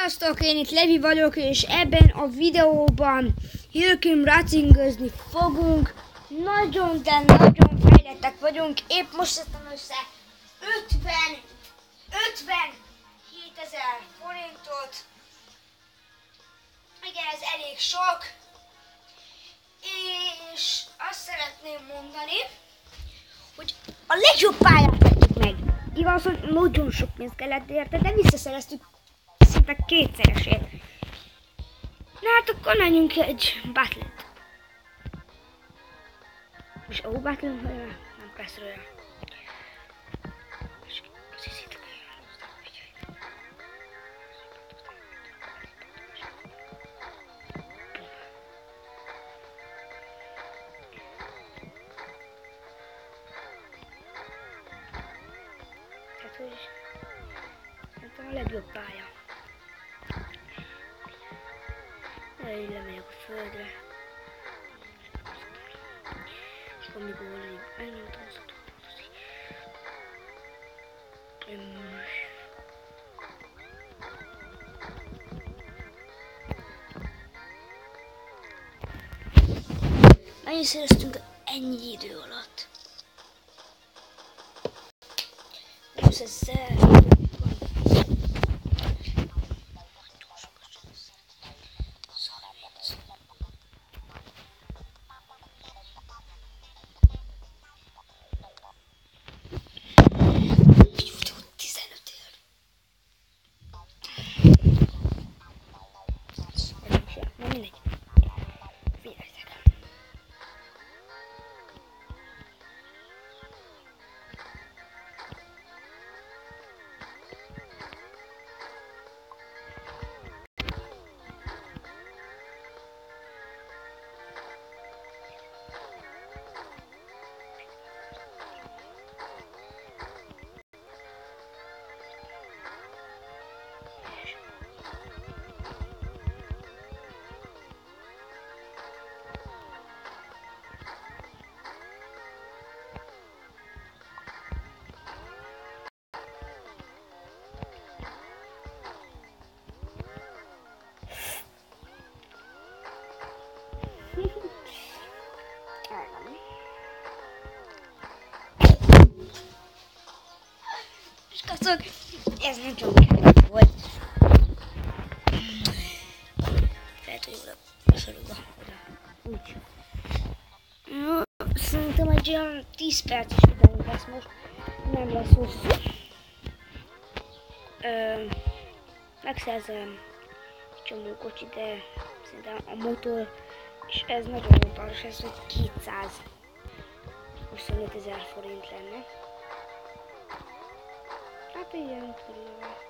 Sziasztok, én itt Levi vagyok, és ebben a videóban Hilkim racingozni fogunk. Nagyon, de nagyon fejlettek vagyunk. Épp most szedtem össze 50, 57 ezer forintot. Igen, ez elég sok. És azt szeretném mondani, hogy a legjobb pályát vettük meg. Igaz, hogy nagyon sok pénzt kellett érte, de visszaszereztük szinte kétszeresét. Na hát akkor menjünk egy battle-t. És ó, battle nem lesz róla. Tehát, hogy szerintem a legjobb pálya. Én lemegyek a földre. És akkor mikor így megnyomtam azt a dolgozni. Mennyit szereztünk ennyi idő És kacok, ez csak kemény volt. Feltoljuk oda, sorokba, oda, úgy. No, szerintem egy olyan 10 perces videónk lesz most. Nem lesz hosszú. Ö, megszerzem csomó kocsi, de szerintem a motor, és ez nagyon unalmas, ez hogy 225 ezer forint lenne. Hát igen, körülbelül.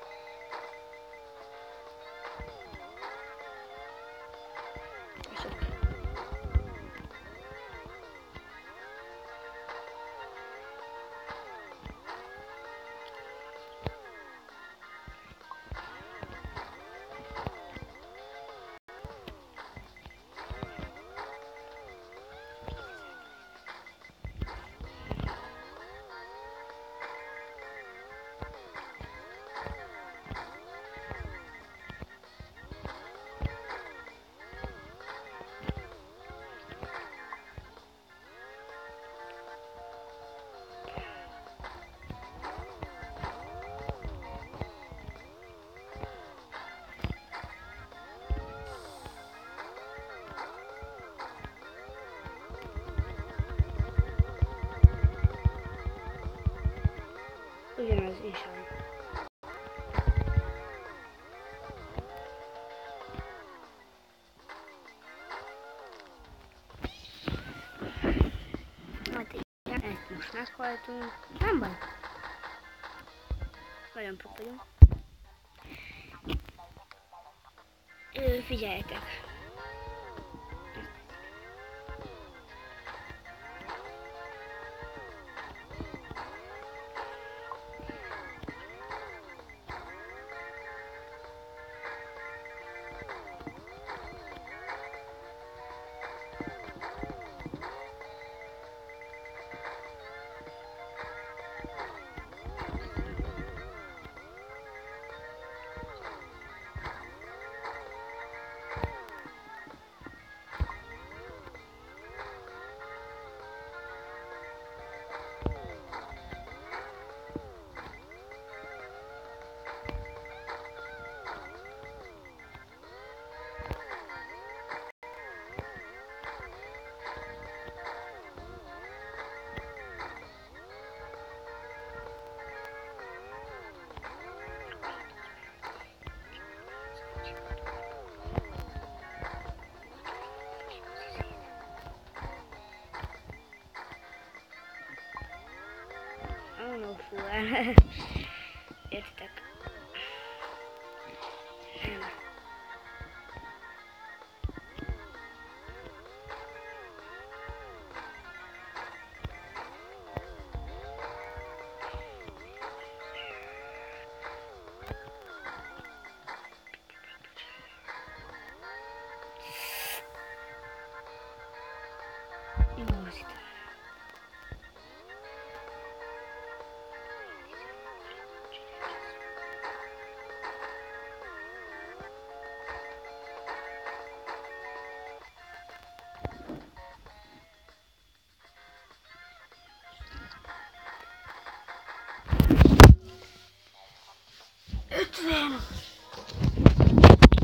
Van. Hát igen, ezt most meghaltunk. Nem baj. Nagyon prop vagyunk. Figyeljetek. Oh no, fú, Értitek? Ötven!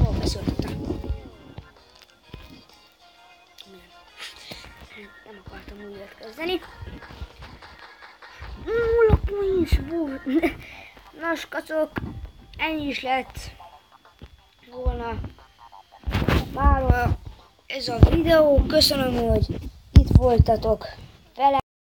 Ó, beszóltam. Nem. Akartam újat kezdeni. Nulla points volt. Na, skacok, ennyi is lett volna mára ez a videó. Köszönöm, hogy itt voltatok.